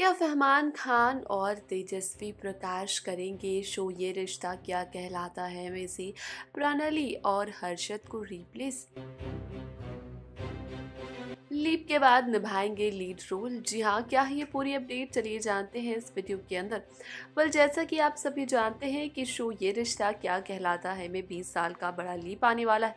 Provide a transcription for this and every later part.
क्या फहमान खान और तेजस्वी प्रकाश करेंगे शो? ये रिश्ता क्या कहलाता है? में से प्रणाली और हर्षद को रिप्लेस। लीप के बाद निभाएँगे लीड रोल। जी हाँ क्या है ये पूरी अपडेट? चलिए जानते हैं इस वीडियो के अंदर। वेल जैसा कि आप सभी जानते हैं कि शो ये रिश्ता क्या कहलाता है में 20 साल का बड़ा लीप आने वाला है।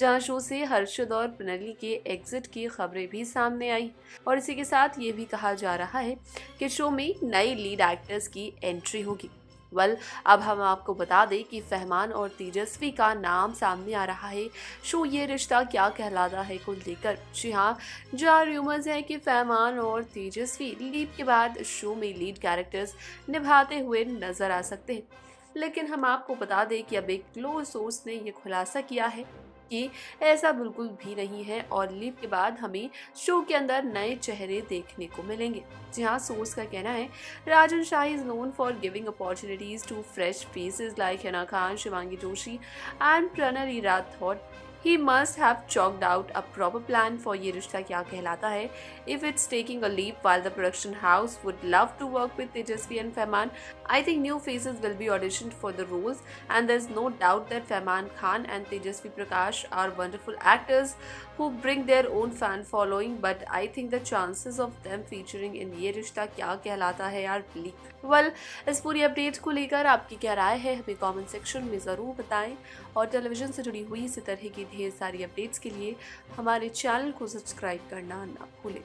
जहाँ शो से हर्षद और प्रनली के एग्जिट की खबरें भी सामने आई। और इसी के साथ ये भी कहा जा रहा है कि शो में नए लीड एक्टर्स की एंट्री होगी। वेल अब हम आपको बता दें कि फहमान और तेजस्वी का नाम सामने आ रहा है। शो ये रिश्ता क्या कहलाता है को लेकर जी हाँ जहाँ र्यूमर्स हैं कि फहमान और तेजस्वी लीप के बाद शो में लीड कैरेक्टर्स निभाते हुए नज़र आ सकते हैं। लेकिन हम आपको बता दें कि अब एक क्लोज सोर्स ने यह खुलासा किया है। कि ऐसा बिल्कुल भी नहीं है और लीप के बाद हमें शो के अंदर नए चेहरे देखने को मिलेंगे। जी हाँ सोर्स का कहना है, Rajan Shah is known for giving opportunities to fresh faces like Hina Khan Shivangi Joshi and Pranali Rathod he must have chalked out a proper plan for Yeh Rishta Kya Kehlata Hai if it's taking a leap while the production house would love to work with Tejasswi and Fahmaan I think new faces will be audition for the roles and there is no doubt that Fahmaan Khan and Tejasswi Prakash are wonderful actors who bring their own fan following but I think the chances of them featuring in Yeh Rishta Kya कहलाता है यार leak well इस पूरी update को लेकर आपकी क्या राय है? हमें कॉमेंट सेक्शन में ज़रूर बताएँ। और टेलीविज़न से जुड़ी हुई इसी तरह की ढेर सारी अपडेट्स के लिए हमारे चैनल को सब्सक्राइब करना ना भूलें।